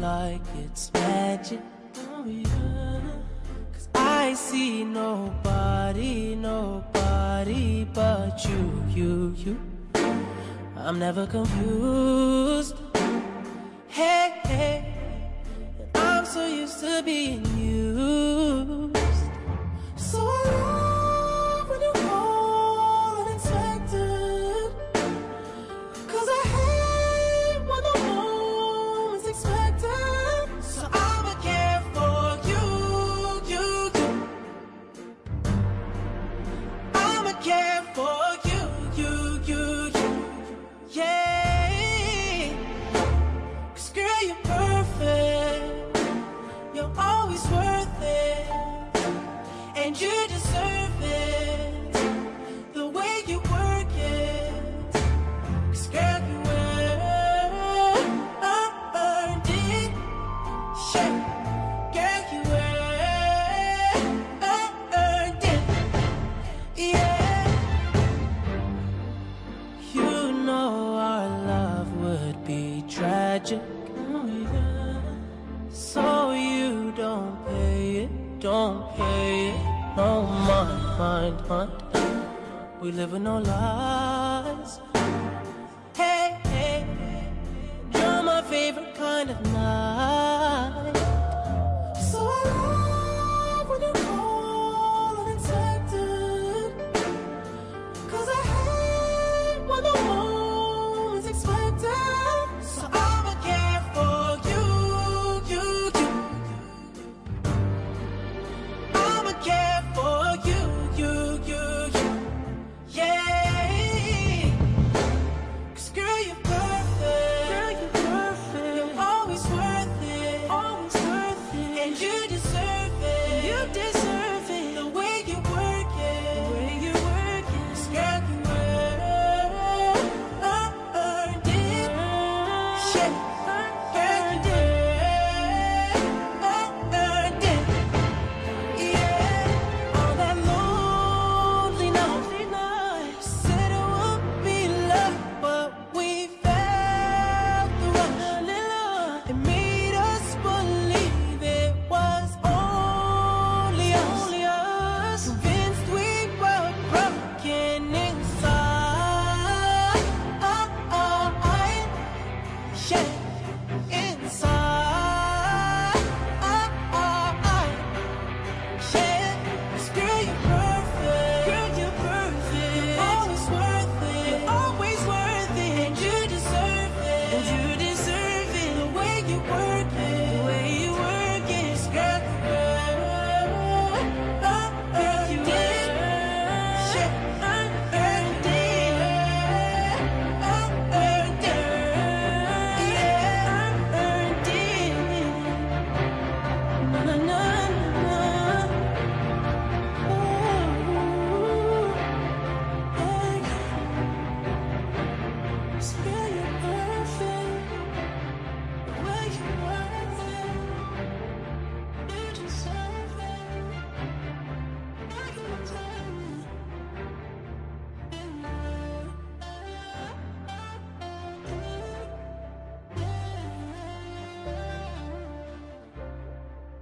like it's magic. Cause I see nobody, nobody but you, you, you. I'm never confused. Hey, hey. I'm so used to being used. Don't pay it, don't pay it. No mind, mind, mind. We live with no lies. Hey, hey, you're my favorite kind of night.